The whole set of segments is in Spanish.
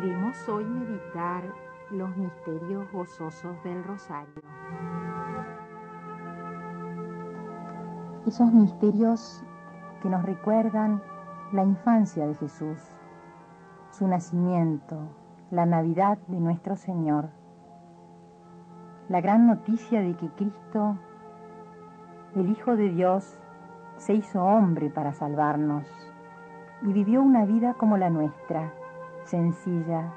Queremos hoy meditar los misterios gozosos del rosario. Esos misterios que nos recuerdan la infancia de Jesús, su nacimiento, la Navidad de nuestro Señor, la gran noticia de que Cristo, el Hijo de Dios, se hizo hombre para salvarnos y vivió una vida como la nuestra, sencilla,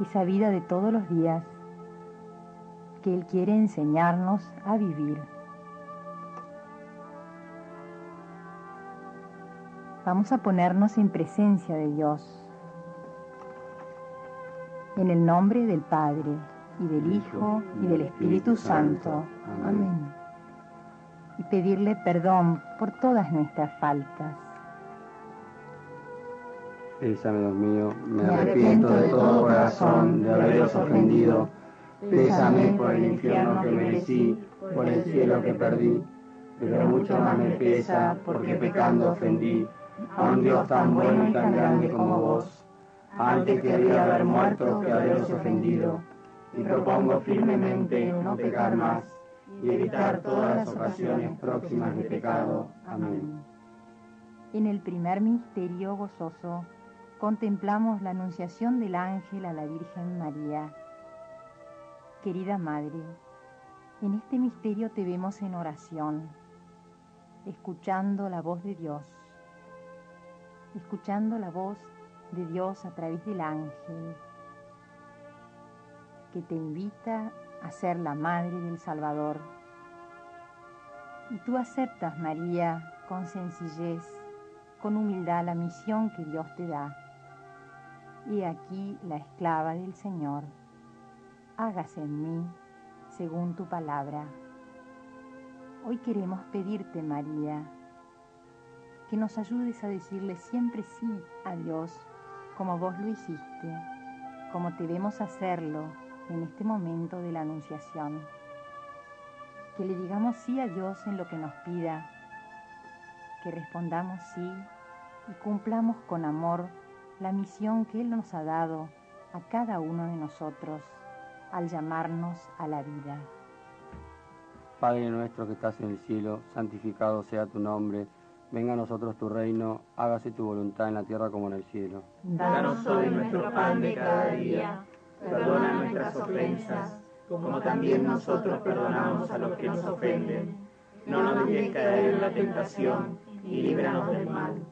esa vida de todos los días que Él quiere enseñarnos a vivir. Vamos a ponernos en presencia de Dios, en el nombre del Padre, y del Hijo, y del Espíritu Santo. Amén. Y pedirle perdón por todas nuestras faltas Pésame, Dios mío, me arrepiento de todo corazón de haberos ofendido. Pésame por el infierno que merecí, por el cielo que perdí. Pero mucho más me pesa porque pecando ofendí a un Dios tan bueno y tan grande como vos. Antes querría haber muerto que haberos ofendido. Y propongo firmemente no pecar más y evitar todas las ocasiones próximas de pecado. Amén. En el primer misterio gozoso contemplamos la anunciación del ángel a la Virgen María. Querida Madre, en este misterio te vemos en oración, escuchando la voz de Dios, escuchando la voz de Dios a través del ángel, que te invita a ser la Madre del Salvador. Y tú aceptas, María, con sencillez, con humildad la misión que Dios te da y aquí la esclava del Señor. Hágase en mí según tu palabra. Hoy queremos pedirte, María, que nos ayudes a decirle siempre sí a Dios como vos lo hiciste, como te vemos hacerlo en este momento de la Anunciación. Que le digamos sí a Dios en lo que nos pida, que respondamos sí y cumplamos con amor la misión que Él nos ha dado a cada uno de nosotros al llamarnos a la vida. Padre nuestro que estás en el cielo, santificado sea tu nombre, venga a nosotros tu reino, hágase tu voluntad en la tierra como en el cielo. Danos hoy nuestro pan de cada día, perdona nuestras ofensas, como también nosotros perdonamos a los que nos ofenden. No nos dejes caer en la tentación y líbranos del mal.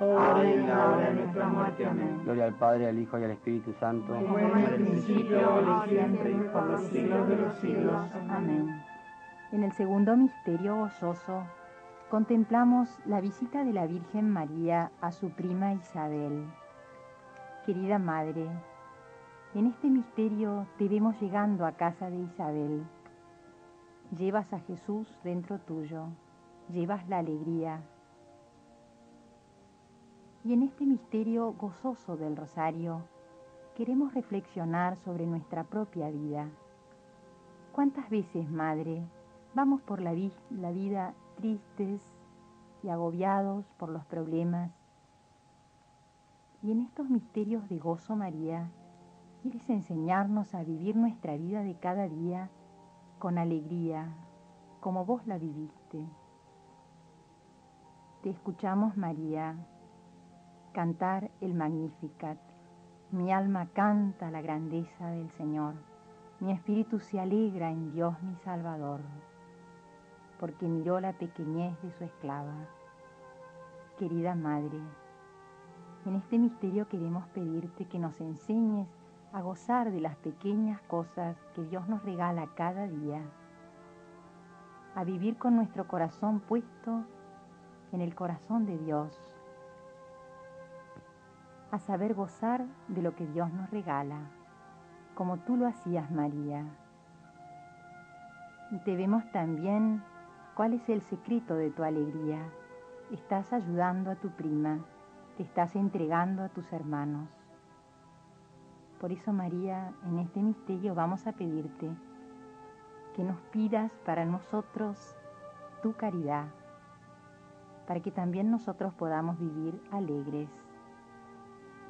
ahora y en la hora de nuestra muerte. Amén. Gloria al Padre, al Hijo y al Espíritu Santo. Como en el principio, ahora y siempre, por los siglos de los siglos. Amén. En el segundo misterio gozoso contemplamos la visita de la Virgen María a su prima Isabel. Querida Madre, en este misterio te vemos llegando a casa de Isabel. Llevas a Jesús dentro tuyo, llevas la alegría. Y en este misterio gozoso del rosario, queremos reflexionar sobre nuestra propia vida. ¿Cuántas veces, Madre, vamos por la, la vida tristes y agobiados por los problemas? Y en estos misterios de gozo, María, quieres enseñarnos a vivir nuestra vida de cada día con alegría, como vos la viviste. Te escuchamos, María, cantar el Magnificat. Mi alma canta la grandeza del Señor. Mi espíritu se alegra en Dios mi Salvador, porque miró la pequeñez de su esclava. Querida Madre, en este misterio queremos pedirte que nos enseñes a gozar de las pequeñas cosas que Dios nos regala cada día, a vivir con nuestro corazón puesto en el corazón de Dios, a saber gozar de lo que Dios nos regala, como tú lo hacías, María. Y te vemos también cuál es el secreto de tu alegría. Estás ayudando a tu prima, te estás entregando a tus hermanos. Por eso, María, en este misterio vamos a pedirte que nos pidas para nosotros tu caridad, para que también nosotros podamos vivir alegres,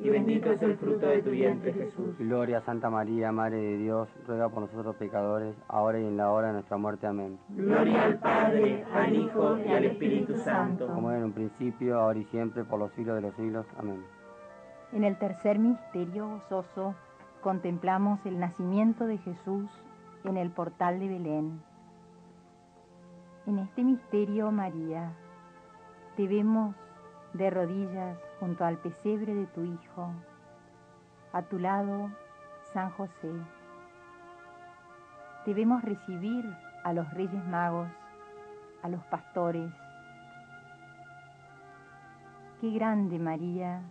y bendito es el fruto de tu vientre, Jesús. Gloria a Santa María, Madre de Dios, ruega por nosotros pecadores, ahora y en la hora de nuestra muerte. Amén. Gloria al Padre, al Hijo y al Espíritu Santo. Como era en un principio, ahora y siempre, por los siglos de los siglos. Amén. En el tercer misterio gozoso contemplamos el nacimiento de Jesús en el portal de Belén. En este misterio, María, te vemos de rodillas junto al pesebre de tu Hijo, a tu lado, San José. Debemos recibir a los Reyes Magos, a los pastores. Qué grande, María,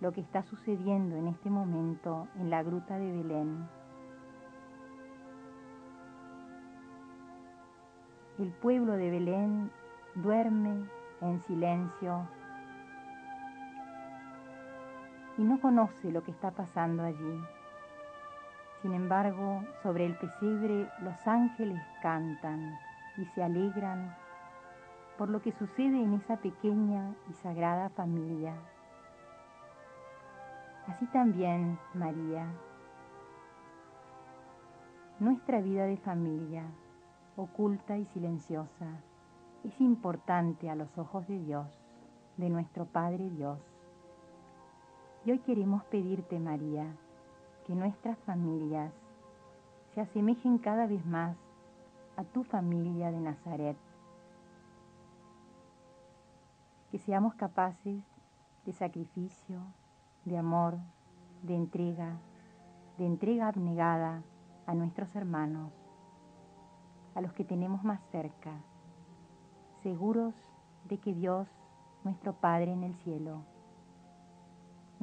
lo que está sucediendo en este momento en la gruta de Belén. El pueblo de Belén duerme en silencio y no conoce lo que está pasando allí. Sin embargo, sobre el pesebre los ángeles cantan y se alegran por lo que sucede en esa pequeña y sagrada familia. Así también, María, nuestra vida de familia, oculta y silenciosa, es importante a los ojos de Dios, de nuestro Padre Dios. Y hoy queremos pedirte, María, que nuestras familias se asemejen cada vez más a tu familia de Nazaret. Que seamos capaces de sacrificio, de amor, de entrega, de entrega abnegada a nuestros hermanos, a los que tenemos más cerca, seguros de que Dios, nuestro Padre en el cielo,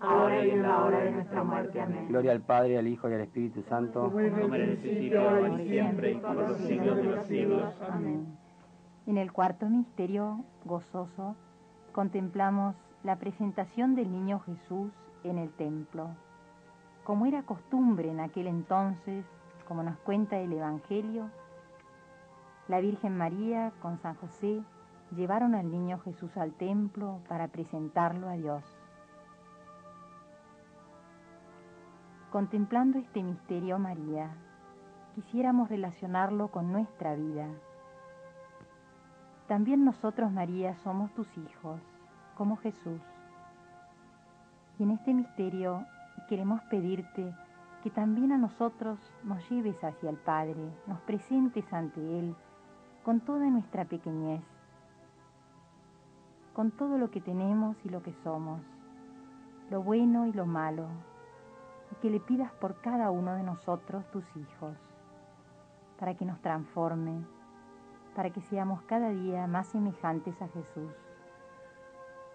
ahora y en la hora de nuestra muerte. Amén. Gloria al Padre, al Hijo y al Espíritu Santo. Como en el principio, ahora y siempre, y por los siglos de los siglos. Amén. En el cuarto misterio gozoso contemplamos la presentación del niño Jesús en el templo. Como era costumbre en aquel entonces, como nos cuenta el Evangelio, la Virgen María con San José llevaron al niño Jesús al templo para presentarlo a Dios. Contemplando este misterio, María, quisiéramos relacionarlo con nuestra vida. También nosotros, María, somos tus hijos, como Jesús. Y en este misterio queremos pedirte que también a nosotros nos lleves hacia el Padre, nos presentes ante Él con toda nuestra pequeñez, con todo lo que tenemos y lo que somos, lo bueno y lo malo, y que le pidas por cada uno de nosotros, tus hijos, para que nos transforme, para que seamos cada día más semejantes a Jesús.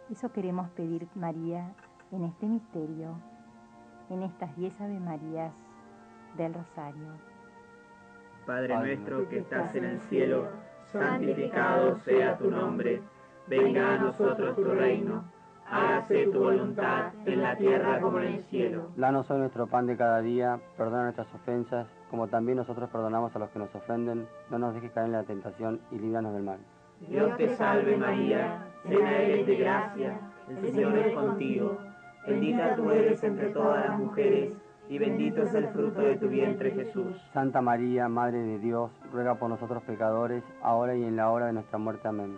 Eso queremos pedir, María, en este misterio, en estas diez Ave Marías del Rosario. Padre nuestro que estás en el cielo, santificado sea tu nombre, venga a nosotros tu reino, hágase tu voluntad en la tierra como en el cielo. Danos hoy nuestro pan de cada día, perdona nuestras ofensas, como también nosotros perdonamos a los que nos ofenden, no nos dejes caer en la tentación y líbranos del mal. Dios te salve María, llena eres de gracia, el Señor es contigo, bendita tú eres entre todas las mujeres, y bendito es el fruto de tu vientre Jesús. Santa María, Madre de Dios, ruega por nosotros pecadores, ahora y en la hora de nuestra muerte. Amén.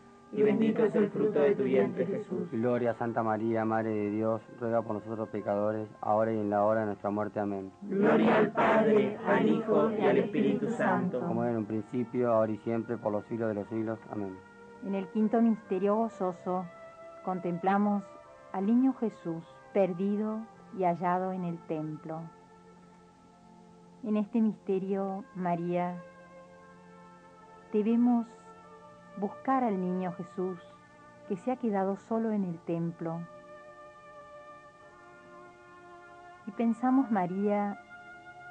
y bendito es el fruto de tu vientre Jesús. Gloria a Santa María, Madre de Dios, ruega por nosotros pecadores, ahora y en la hora de nuestra muerte. Amén. Gloria al Padre, al Hijo y al Espíritu Santo. Como era en un principio, ahora y siempre, por los siglos de los siglos. Amén. En el quinto misterio gozoso contemplamos al niño Jesús perdido y hallado en el templo. En este misterio, María, debemos buscar al niño Jesús que se ha quedado solo en el templo. Y pensamos, María,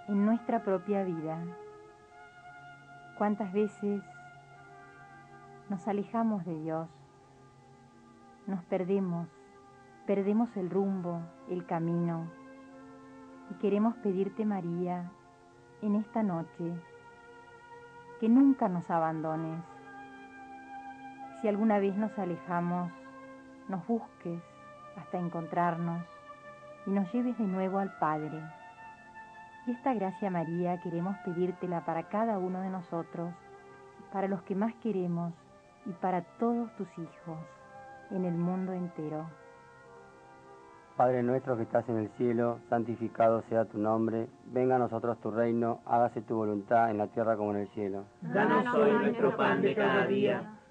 en nuestra propia vida. ¿Cuántas veces nos alejamos de Dios? Nos perdemos, perdemos el rumbo, el camino. Y queremos pedirte, María, en esta noche, que nunca nos abandones. Si alguna vez nos alejamos, nos busques hasta encontrarnos y nos lleves de nuevo al Padre. Y esta gracia María queremos pedírtela para cada uno de nosotros, para los que más queremos y para todos tus hijos en el mundo entero. Padre nuestro que estás en el cielo, santificado sea tu nombre, venga a nosotros tu reino, hágase tu voluntad en la tierra como en el cielo. Danos hoy nuestro pan de cada día,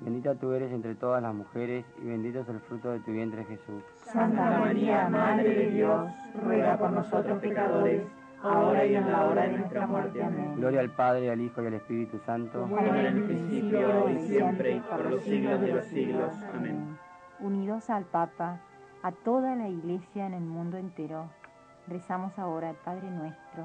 Bendita tú eres entre todas las mujeres y bendito es el fruto de tu vientre Jesús. Santa María, Madre de Dios, ruega por nosotros pecadores, ahora y en la hora de nuestra muerte. Amén. Gloria al Padre, al Hijo y al Espíritu Santo. Como en el principio, ahora y siempre, y por los siglos de los siglos. Amén. Unidos al Papa, a toda la Iglesia en el mundo entero, rezamos ahora el Padre nuestro.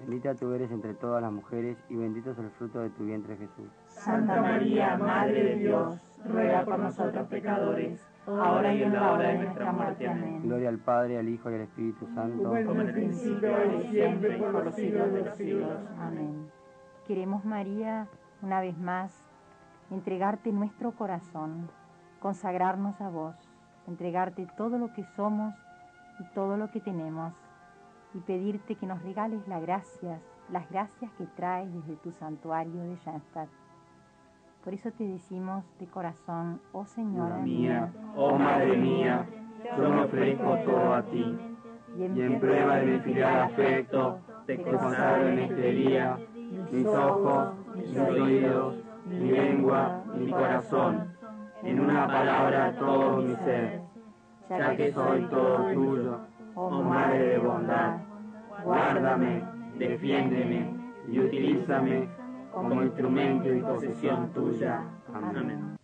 Bendita tú eres entre todas las mujeres y bendito es el fruto de tu vientre Jesús. Santa María, Madre de Dios, ruega por nosotros pecadores, ahora y en la hora de nuestra muerte. Amén. Gloria al Padre, al Hijo y al Espíritu Santo. Como en el principio, ahora y siempre, por los siglos de los siglos. Amén. Queremos, María, una vez más, entregarte nuestro corazón, consagrarnos a vos, entregarte todo lo que somos y todo lo que tenemos y pedirte que nos regales las gracias, las gracias que traes desde tu santuario de Janstadt. Por eso te decimos de corazón, oh Señora mía, oh Madre mía, yo me ofrezco todo a ti. Y en, prueba de mi fiel afecto, te consagro en este, este día mis ojos, mis oídos, mi lengua, mi corazón, en una palabra todo mi ser, ya que soy todo tuyo, oh, oh Madre de bondad guárdame, defiéndeme y utilízame como instrumento y posesión tuya. Amén.